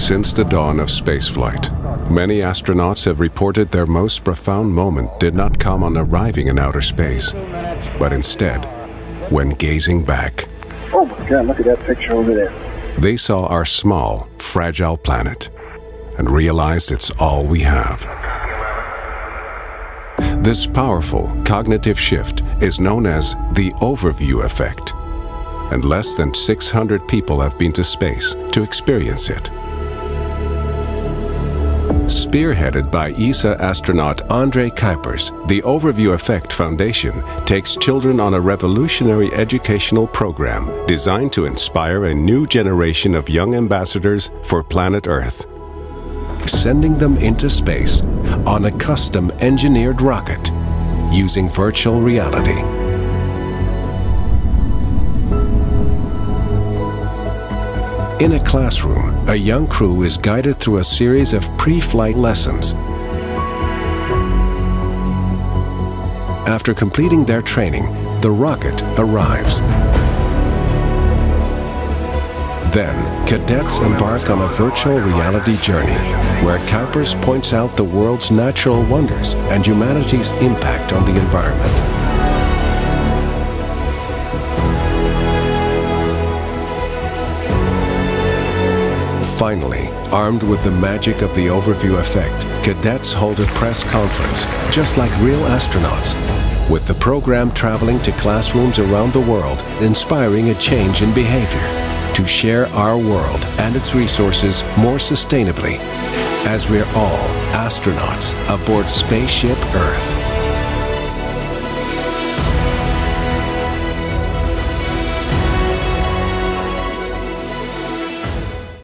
Since the dawn of spaceflight, many astronauts have reported their most profound moment did not come on arriving in outer space, but instead, when gazing back. Oh my God, look at that picture over there. They saw our small, fragile planet and realized it's all we have. This powerful cognitive shift is known as the overview effect, and less than 600 people have been to space to experience it. Spearheaded by ESA astronaut Andre Kuipers, the Overview Effect Foundation takes children on a revolutionary educational program designed to inspire a new generation of young ambassadors for planet Earth sending them into space on a custom engineered rocket using virtual reality. In a classroom, a young crew is guided through a series of pre-flight lessons. After completing their training, the rocket arrives. Then, cadets embark on a virtual reality journey where Kuipers points out the world's natural wonders and humanity's impact on the environment. Finally, armed with the magic of the overview effect, cadets hold a press conference, just like real astronauts, with the program traveling to classrooms around the world, inspiring a change in behavior to share our world and its resources more sustainably as we're all astronauts aboard Spaceship Earth.